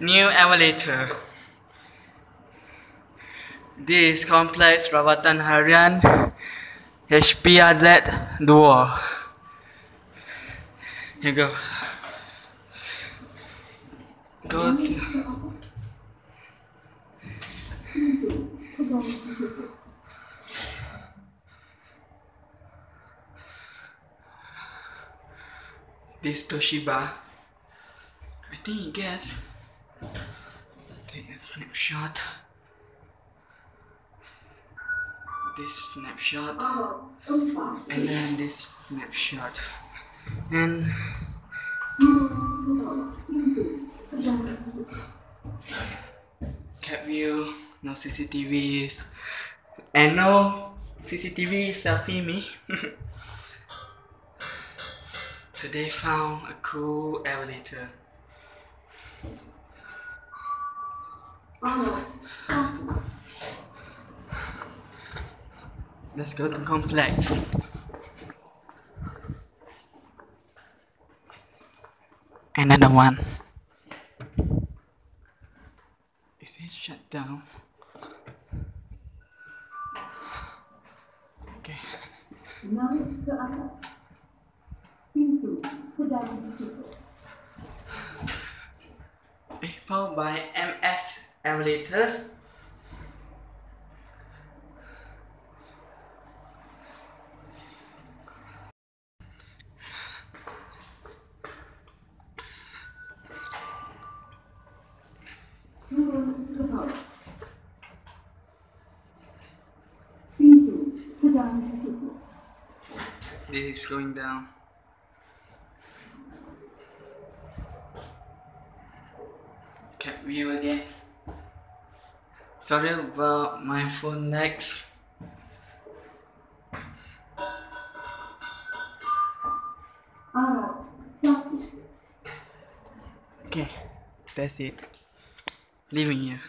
new elevator. This complex Rawatan Harian HPRZ Duo. Here you go. Go this Toshiba. I think you guess. Take a snapshot. This snapshot. And then this snapshot. And cat view, no CCTVs. And no CCTV selfie me. Today found a cool elevator. Let's go to complex. Another one. Is it shut down? Okay. Followed by MS emulators. This is going down. Cat view again. Sorry about my phone next. Ah, Alat. Okay, that's it. Leaving here.